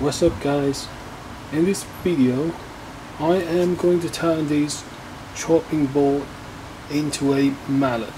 What's up guys? In this video I am going to turn this chopping board into a mallet.